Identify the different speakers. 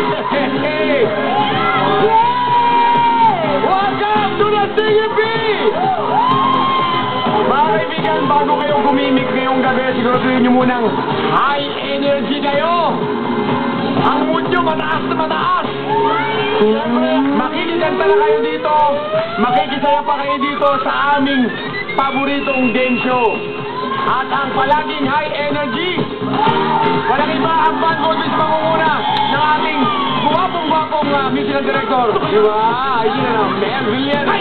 Speaker 1: hey! Welcome to the TGP! Mga kaibigan, bago kayo gumimik ngayong gabi, siguraduhin nyo munang high energy kayo! Ang mood mataas mataas! Siyempre, makikiganta na kayo dito, makikisaya pa kayo dito sa aming paboritong game show. At ang palaging high energy, Welkom, director. uh, muziekindirector. Ja, hier, man, William.